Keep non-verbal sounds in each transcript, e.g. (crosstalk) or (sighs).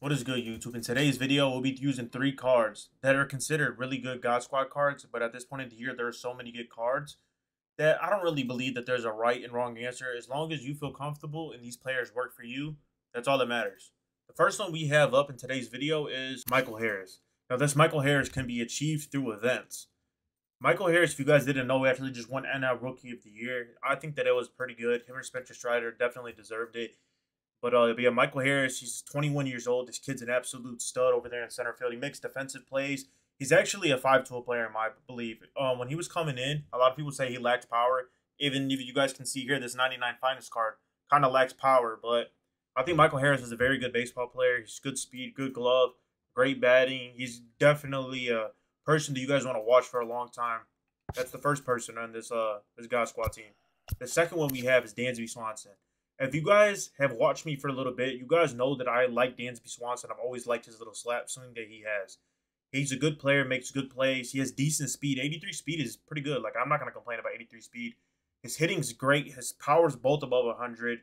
What is good, YouTube? In today's video, we'll be using three cards that are considered really good God Squad cards, but at this point in the year, there are so many good cards that I don't really believe that there's a right and wrong answer. As long as you feel comfortable and these players work for you, that's all that matters. The first one we have up in today's video is Michael Harris. Now, this Michael Harris can be achieved through events. Michael Harris, if you guys didn't know, actually just won NL Rookie of the Year. I think that it was pretty good. Him and Spencer Strider definitely deserved it. But uh, yeah, Michael Harris, he's 21 years old. This kid's an absolute stud over there in center field. He makes defensive plays. He's actually a five-tool player, in my belief. Um, when he was coming in, a lot of people say he lacked power. Even if you guys can see here, this 99 finest card kind of lacks power. But I think Michael Harris is a very good baseball player. He's good speed, good glove, great batting. He's definitely a person that you guys want to watch for a long time. That's the first person on this uh this God Squad team. The second one we have is Dansby Swanson if you guys have watched me for a little bit, you guys know that I like Dansby Swanson. I've always liked his little slap swing that he has. He's a good player, makes good plays. He has decent speed. 83 speed is pretty good. Like, I'm not going to complain about 83 speed. His hitting's great. His power's both above 100.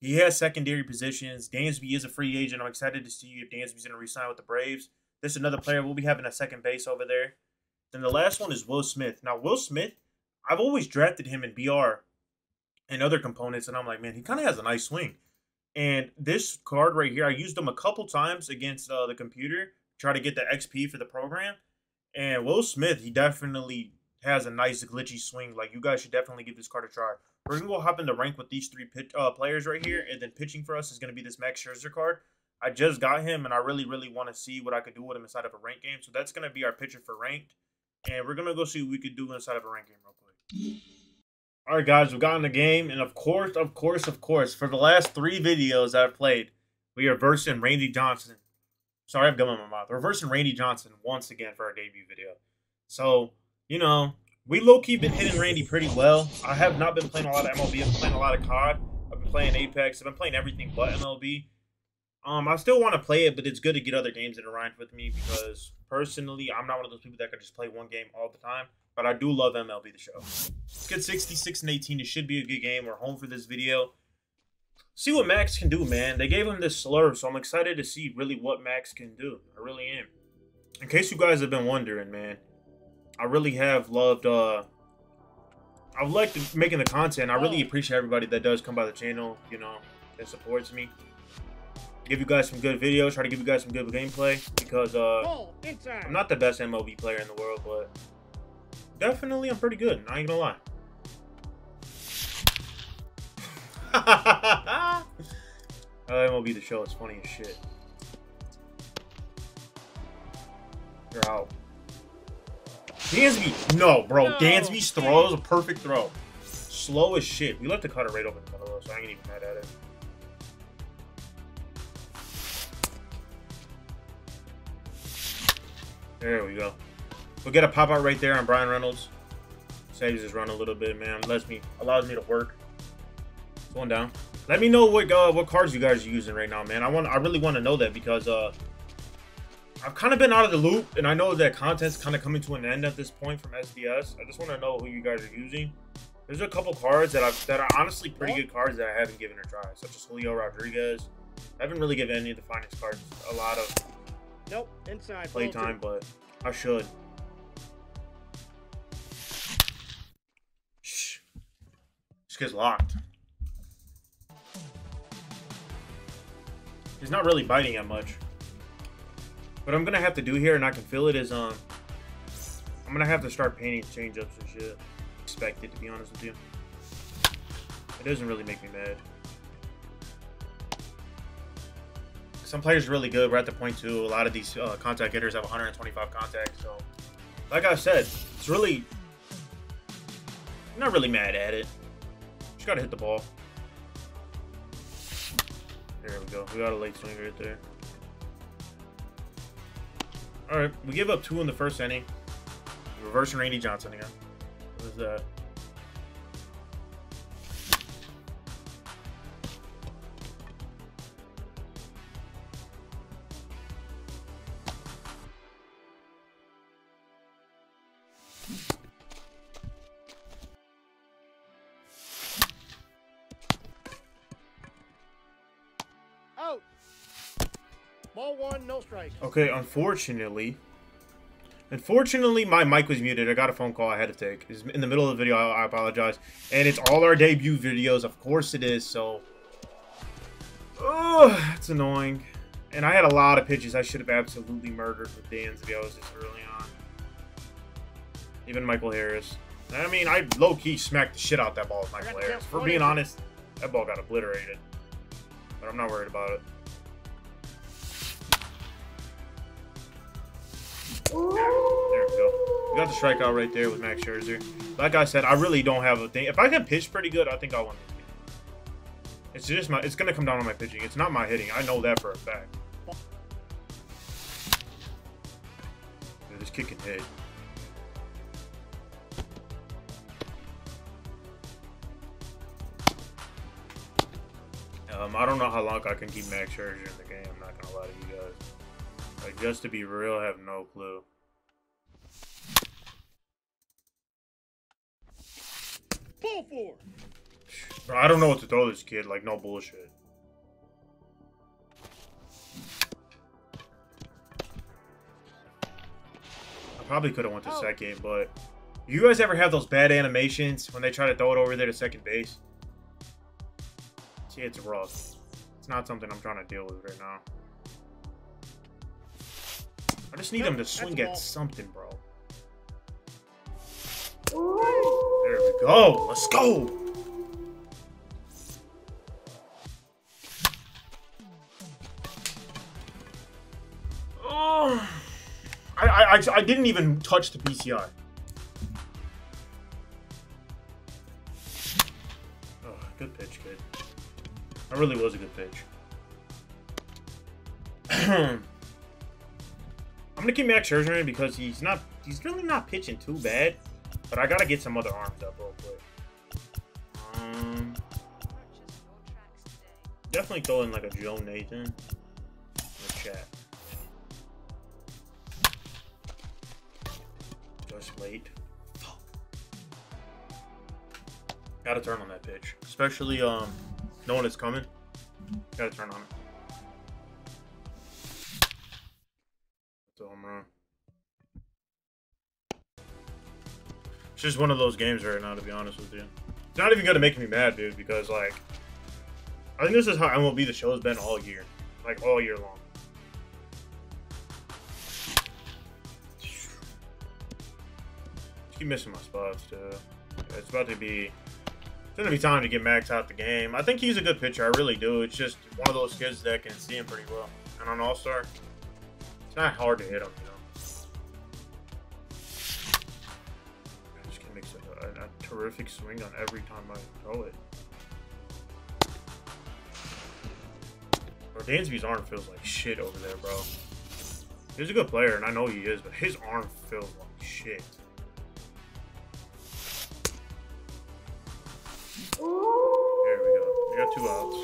He has secondary positions. Dansby is a free agent. I'm excited to see if Dansby's going to resign with the Braves. This is another player we'll be having a second base over there. Then the last one is Will Smith. Now, Will Smith, I've always drafted him in BR and other components. And I'm like, man, he kind of has a nice swing. And this card right here, I used them a couple times against uh, the computer, try to get the XP for the program. And Will Smith, he definitely has a nice glitchy swing. Like you guys should definitely give this card a try. We're gonna go hop into rank with these three pitch, uh, players right here, and then pitching for us is gonna be this Max Scherzer card. I just got him, and I really, really want to see what I could do with him inside of a rank game. So that's gonna be our pitcher for ranked, and we're gonna go see what we could do inside of a rank game real quick. All right, guys, we've gotten the game, and of course, of course, of course, for the last three videos I've played, we are versing Randy Johnson. Sorry, I've gum in my mouth. We're versing Randy Johnson once again for our debut video. So, you know, we low-key been hitting Randy pretty well. I have not been playing a lot of MLB. I've been playing a lot of COD. I've been playing Apex. I've been playing everything but MLB. Um, I still want to play it, but it's good to get other games that are right with me because personally, I'm not one of those people that could just play one game all the time. But I do love MLB the show. Let's get 66 and 18. It should be a good game. We're home for this video. See what Max can do, man. They gave him this slurve, so I'm excited to see really what Max can do. I really am. In case you guys have been wondering, man, I really have loved uh I've liked making the content. I really appreciate everybody that does come by the channel, you know, that supports me give you guys some good videos, try to give you guys some good gameplay because uh, I'm not the best MLB player in the world, but definitely I'm pretty good. I ain't gonna lie. (laughs) uh, MLB the show is funny as shit. You're out. Dansby! No, bro. No. Dansby's throw is a perfect throw. Slow as shit. We left the cutter right over the open, so I ain't even mad at it. There we go. We'll get a pop out right there on Bryan Reynolds. Saves his run a little bit, man. Lets me allows me to work. It's one down. Let me know what uh, what cards you guys are using right now, man. I want I really want to know that because uh I've kind of been out of the loop, and I know that content's kind of coming to an end at this point from SDS. I just want to know who you guys are using. There's a couple cards that I've that are honestly pretty good cards that I haven't given a try, such as Julio Rodriguez. I haven't really given any of the finest cards a lot of Nope, inside. Playtime, but I should. Guy's locked. He's not really biting that much. What I'm gonna have to do here, and I can feel it, is um, I'm gonna have to start painting change-ups and shit. Expected, to be honest with you. It doesn't really make me mad. some players are really good. We're at the point too. A lot of these uh, contact hitters have 125 contacts. So, like I said, it's really I'm not really mad at it. Just gotta hit the ball. There we go. We got a late swing right there. All right, we give up two in the first inning. Reversing Randy Johnson again. What is that? One, no strikes. Okay, unfortunately, unfortunately, my mic was muted. I got a phone call I had to take. It's in the middle of the video. I, apologize. And it's all our debut videos. Of course it is. So, oh, it's annoying. And I had a lot of pitches I should have absolutely murdered with. I was just early on. Even Michael Harris. I mean, I low key smacked the shit out of that ball with Michael Harris. For being honest, that ball got obliterated. But I'm not worried about it. Got the strikeout right there with Max Scherzer. Like I said, I really don't have a thing. If I can pitch pretty good, I think this game. It's just my. It's gonna come down on my pitching. It's not my hitting. I know that for a fact. Dude, this kick can hit. Um, I don't know how long I can keep Max Scherzer in the game. I'm not gonna lie to you guys. Like, just to be real, I have no clue. Four. Bro, I don't know what to throw this kid. Like, no bullshit. I probably could have went to Oh. second, but you guys ever have those bad animations when they try to throw it over there to second base? See, it's rough. It's not something I'm trying to deal with right now. I just need him to swing at something, bro. We go. Let's go. Oh, I, I, I, didn't even touch the PCI. Oh, good pitch, kid. That really was a good pitch. (clears throat) I'm gonna keep Max Scherzer in because he's not he's really not pitching too bad, but I gotta get some other arms up real quick. Um, definitely throw in like a Joe Nathan in the chat. Just late. Fuck. Gotta turn on that pitch, especially um knowing it's coming. Gotta turn on it. It's just one of those games right now, to be honest with you. It's not even gonna make me mad, dude, because like I think this is how MLB the show has been all year, like all year long. Just keep missing my spots too. It's about to be. It's gonna be time to get Max out the game. I think he's a good pitcher. I really do. It's just one of those kids that can see him pretty well. And on All Star, it's not hard to hit him, you know. Terrific swing on every time I throw it. Or Dansby's arm feels like shit over there, bro. He's a good player, and I know he is, but his arm feels like shit. There we go. We got two outs.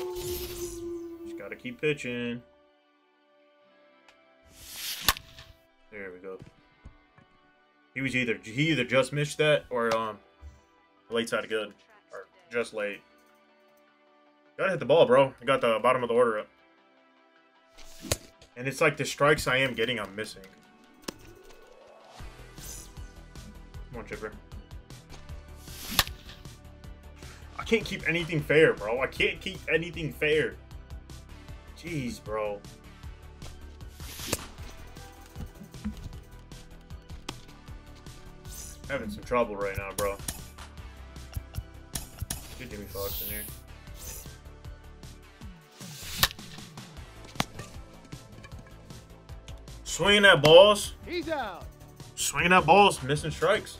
Just gotta keep pitching. There we go. He was either he either just missed that or um late side good or just late. Gotta hit the ball, bro. I got the bottom of the order up. And it's like the strikes I am getting, I'm missing. Come on, Chipper. I can't keep anything fair, bro. I can't keep anything fair. Jeez, bro. Having some trouble right now, bro. Get Jimmie Foxx in here. Swinging at balls. He's out. Swinging at balls. Missing strikes.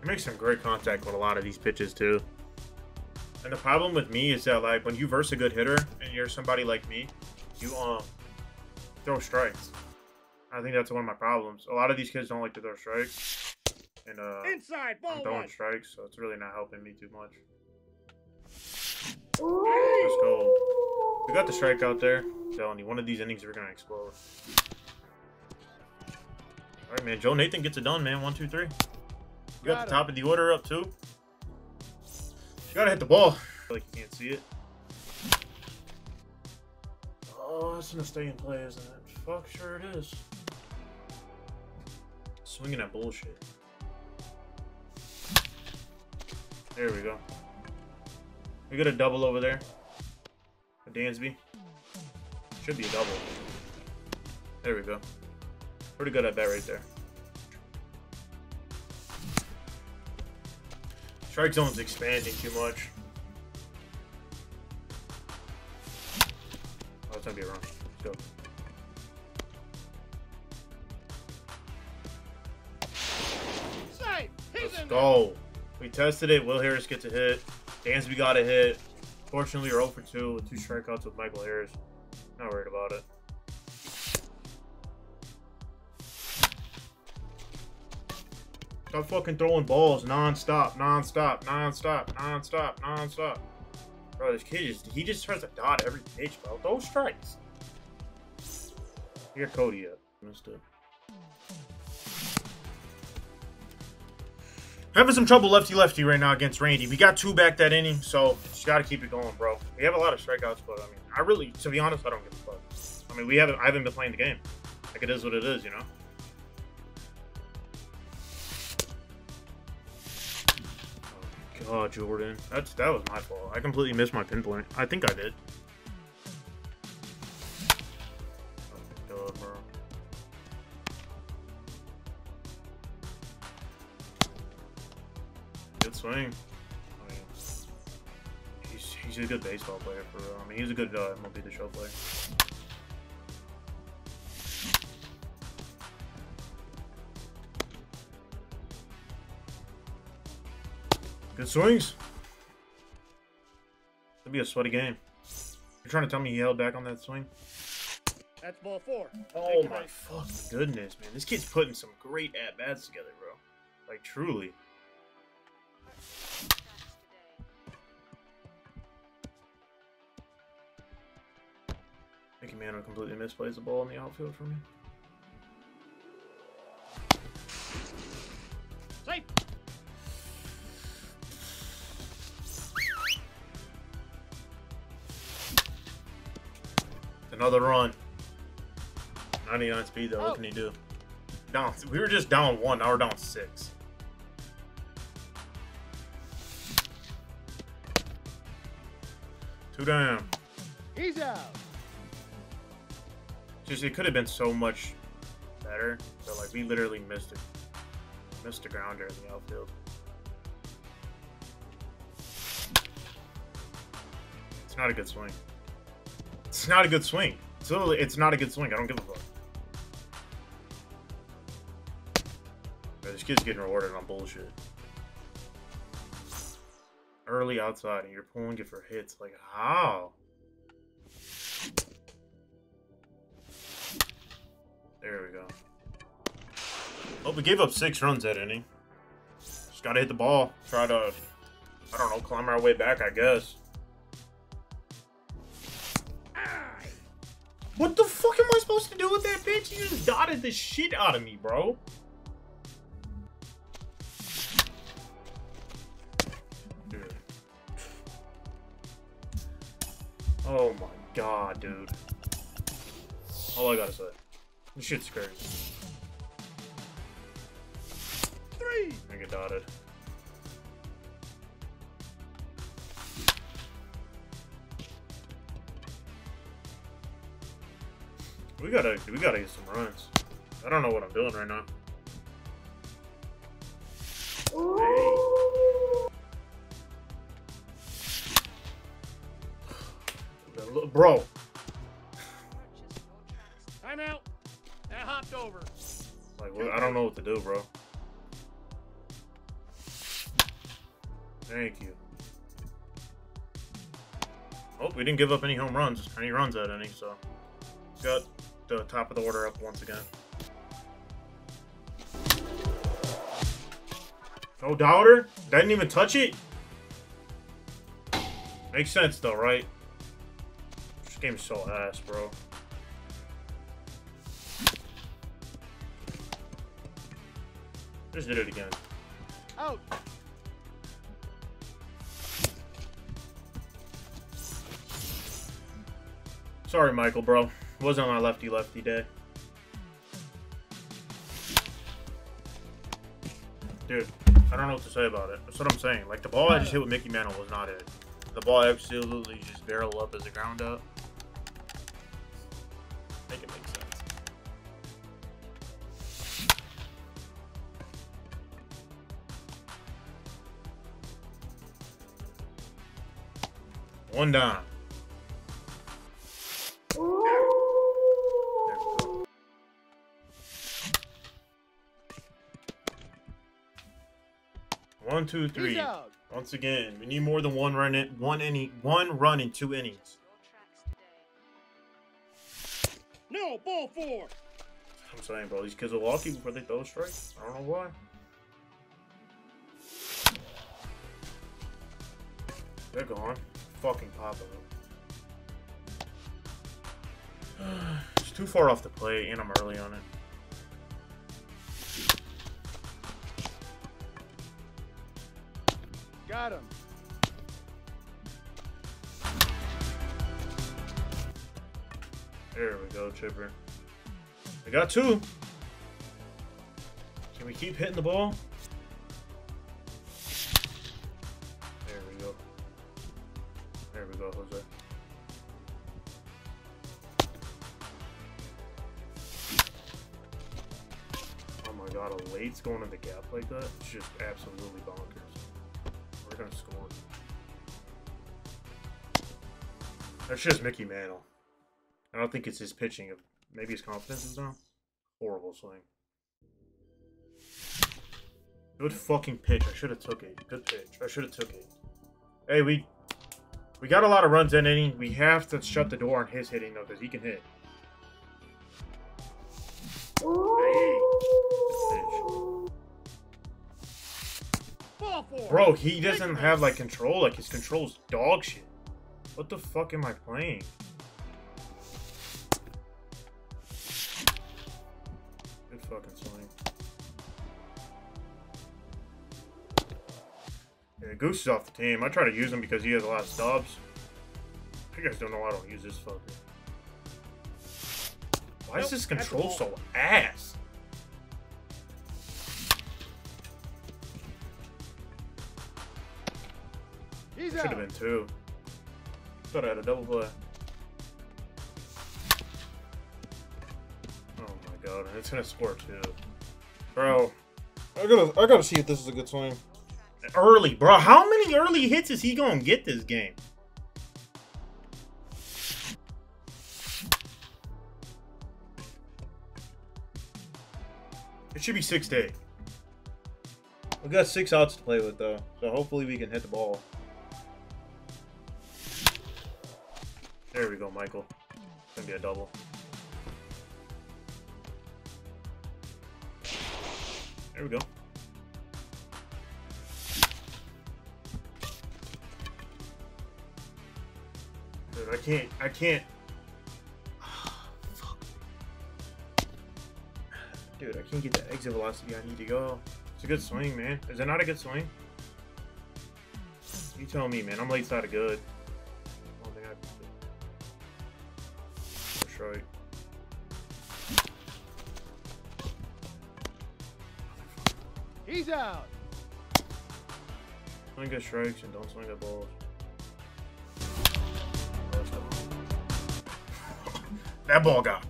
He makes some great contact with a lot of these pitches too. And the problem with me is that like when you verse a good hitter and you're somebody like me, you um throw strikes. I think that's one of my problems. A lot of these kids don't like to throw strikes. And uh Inside, ball I'm throwing one. strikes, so it's really not helping me too much. Let's go. We got the strike out there. I'm telling you, one of these innings we're gonna explode. Alright man, Joe Nathan gets it done, man. One, two, three. You got Got the him. top of the order up too. You gotta hit the ball. Like you can't see it. Oh, it's gonna stay in play, isn't it? Fuck, sure it is. Swinging at bullshit. There we go. We got a double over there. A Dansby. Should be a double. There we go. Pretty good at that right there. Strike zone's expanding too much. We tested it. Will Harris gets a hit. Dansby got a hit. Fortunately, we're 0 for 2 with two strikeouts with Michael Harris. Not worried about it. Stop fucking throwing balls non-stop, non-stop, non-stop, non-stop, non-stop. Bro, this kid just he just tries to dot every pitch, bro. Those strikes. Here Cody up. Missed it. Having some trouble lefty lefty right now against Randy. We got two back that inning, so just gotta keep it going, bro. We have a lot of strikeouts, but I mean, I really, to be honest, I don't give a fuck. I mean, we haven't, I haven't been playing the game. Like it is what it is, you know. Oh God, Jordan, that's that was my fault. I completely missed my pinpoint. I think I did. Swing. I mean, he's, he's a good baseball player for real. I mean, he's a good uh, MLB The Show player. Good swings. It'll be a sweaty game. You're trying to tell me he held back on that swing? That's ball four. Oh Take my fucking goodness, man. This kid's putting some great at bats together, bro. Like truly. Mantle completely misplays the ball in the outfield for me. Safe. Another run. 99 speed though. What oh. can he do? Down. We were just down one. Now we're down six. Two down. He's out. Just it could have been so much better, but like we literally missed it, missed the grounder in the outfield. It's not a good swing. It's not a good swing. It's literally, it's not a good swing. I don't give a fuck. This kid's getting rewarded on bullshit. Early outside, and you're pulling it for hits. Like how? Oh, we gave up six runs that inning. Just gotta hit the ball. Try to, I don't know, climb our way back, I guess. What the fuck am I supposed to do with that bitch? You just dotted the shit out of me, bro. Oh my god, dude. All I gotta say. This shit's crazy. I get dotted. We gotta, we gotta get some runs. I don't know what I'm doing right now. Hey. Bro, Timeout. That hopped over. like, I don't know what to do, bro. Thank you. Oh, we didn't give up any home runs, any runs at any, so got the top of the order up once again. Oh, Dowder? Didn't even touch it? Makes sense though, right? This game's so ass, bro. Just did it again. Out. Sorry, Michael, bro. Wasn't on my lefty lefty day. Dude, I don't know what to say about it. That's what I'm saying. Like, the ball I just hit with Mickey Mantle was not it. The ball absolutely just barreled up as a ground up. Make it make sense. One down. One, two, three. Once again, we need more than one run in one inning one run in two innings. No, ball four. I'm saying, bro, these kids are lucky before they throw a strike. I don't know why. They're gone. Fucking pop it. (sighs) It's too far off the plate, and I'm early on it. Got him. There we go, Chipper. I got two. Can we keep hitting the ball? There we go. There we go, Jose. Oh my god, a late's going in the gap like that? It's just absolutely bonkers. Gonna score. That's just Mickey Mantle. I don't think it's his pitching. Maybe his confidence is down. Horrible swing. Good fucking pitch. I should have took it. Good pitch. I should have took it. Hey, we we got a lot of runs in inning. We have to shut the door on his hitting though, because he can hit. Bro, he doesn't have like control. Like his control's dog shit. What the fuck am I playing? Good fucking swing. Yeah, Goose is off the team. I try to use him because he has a lot of stubs. You guys don't know why I don't use this fucker. Why is this control so ass? Should have been two. Thought I had a double play. Oh my god, it's gonna score too. Bro, I gotta, I gotta see if this is a good swing. early, bro. How many early hits is he gonna get this game? It should be six to eight. We got six outs to play with though, so hopefully we can hit the ball. There we go, Michael. It's gonna be a double. There we go. Dude, I can't. I can't. Fuck. (sighs) Dude, I can't get the exit velocity I need to go. It's a good swing, man. Is it not a good swing? You tell me, man. I'm late side of good. Right. He's out. Swing at strikes and don't swing at balls. That ball got.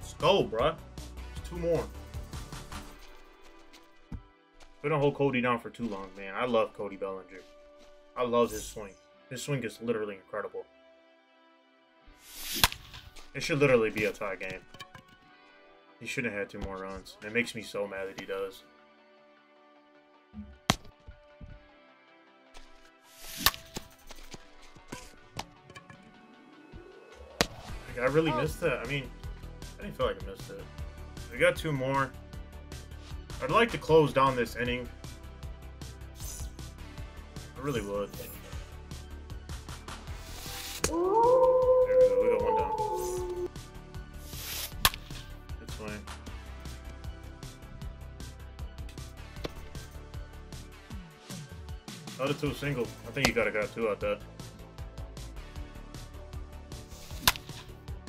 Let's go, bruh. There's two more. We don't hold Cody down for too long, man. I love Cody Bellinger. I love his swing. His swing is literally incredible. It should literally be a tie game. He shouldn't have had two more runs. It makes me so mad that he does. Like, I really oh. missed that. I mean, I didn't feel like I missed it. We got two more. I'd like to close down this inning. I really would. Out two to a single. I think you gotta got two out there.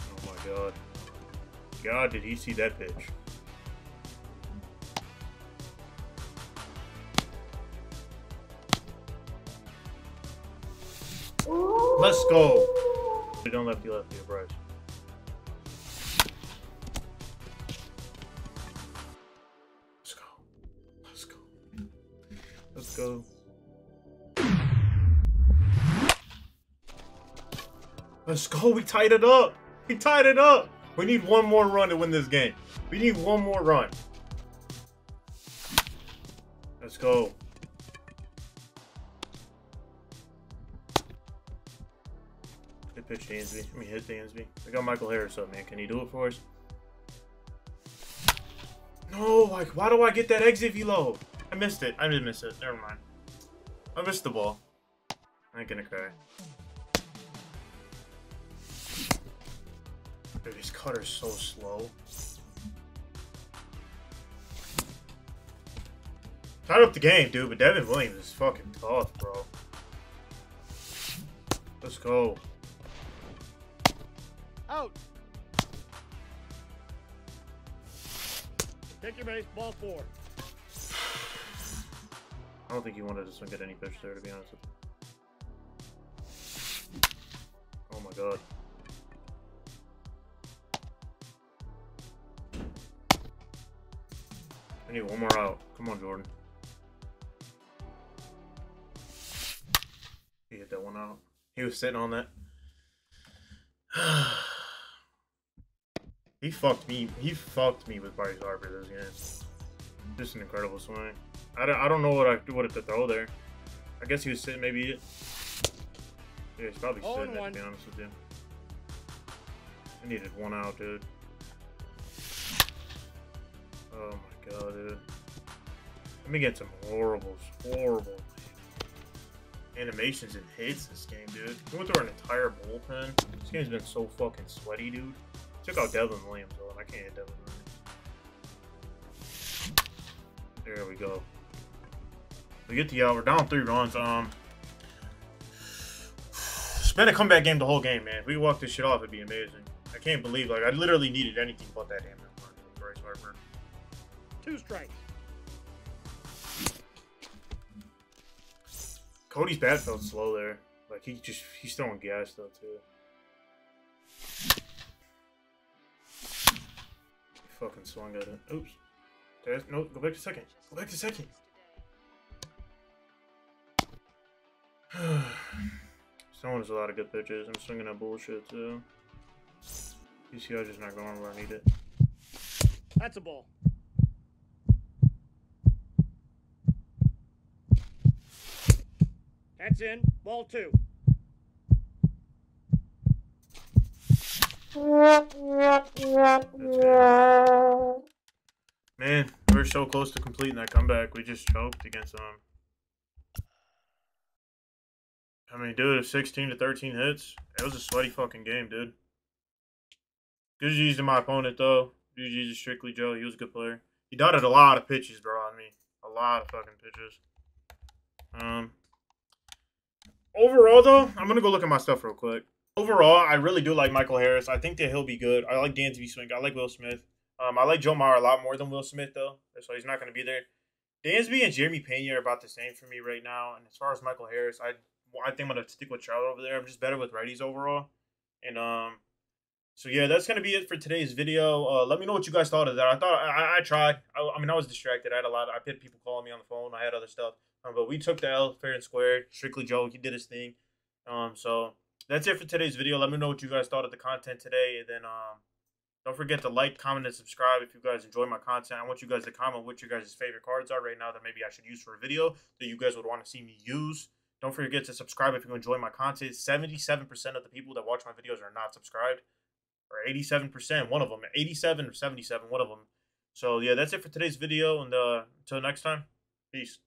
Oh my god. God, did he see that pitch? Let's go. Don't lefty lefty, Bryce. Let's go. Let's go. Let's go. Let's go. We tied it up. We tied it up. We need one more run to win this game. We need one more run. Let's go. Good pitch, Dansby. I mean, hit Dansby. We got Michael Harris up, man. Can he do it for us? No, like, why do I get that exit velo? I missed it. I did miss it. Never mind. I missed the ball. I ain't gonna cry. Dude, his cutter's so slow. Tied up the game, dude, but Devin Williams is fucking tough, bro. Let's go. Out. Take your base. Ball four. I don't think he wanted to at any pitch there, to be honest with you. Oh my god. I need one more out. Come on, Jordan. He hit that one out. He was sitting on that. (sighs) he fucked me. He fucked me with Bryce Harper this game. Just an incredible swing. I don't, I don't know what I what to throw there. I guess he was sitting maybe. Yeah, he's probably Oh, sitting. and. To be honest with you, I needed one out, dude. Oh my god, dude. Let me get some horrible, horrible animations and hits this game, dude. We went through an entire bullpen. This game's been so fucking sweaty, dude. Check out Devin Williams, though, and I can't hit Devin Williams. There we go. We get the out. We're down three runs. Um, it's been a comeback game the whole game, man. If we walk this shit off, it'd be amazing. I can't believe, like, I literally needed anything but that damn run. Bryce Harper. Two strikes. Cody's bat felt slow there. Like he just he's throwing gas though too. He fucking swung at it. Oops. There's, no, go back to second. Go back to second. (sighs) Us a lot of good pitches. I'm swinging at bullshit too. PCI just not going where I need it. That's a ball. That's in. Ball two. Man, we're so close to completing that comeback. We just choked against them. I mean, dude, 16 to 13 hits. It was a sweaty fucking game, dude. Good G's to my opponent, though. Good G's to Strictly Joe. He was a good player. He dotted a lot of pitches, bro, on me. A lot of fucking pitches. Um. Overall, though, I'm gonna go look at my stuff real quick. Overall, I really do like Michael Harris. I think that he'll be good. I like Dansby Swing. I like Will Smith. Um, I like Joe Mauer a lot more than Will Smith, though, so he's not going to be there. Dansby and Jeremy Pena are about the same for me right now. And as far as Michael Harris, I I think I'm to stick with Charlotte over there. I'm just better with righties overall. And um, so yeah, that's going to be it for today's video. Uh, let me know what you guys thought of that. I thought I, I tried. I, I mean, I was distracted. I had a lot. Of, I had people calling me on the phone. I had other stuff. Um, but we took the L fair and square. Strictly Joe, he did his thing. Um, so that's it for today's video. Let me know what you guys thought of the content today, and then um, don't forget to like, comment, and subscribe if you guys enjoy my content. I want you guys to comment what your guys' favorite cards are right now that maybe I should use for a video that you guys would want to see me use. Don't forget to subscribe if you enjoy my content. 77% of the people that watch my videos are not subscribed, or 87%, one of them, 87 or 77, one of them. So yeah, that's it for today's video, and uh, until next time, peace.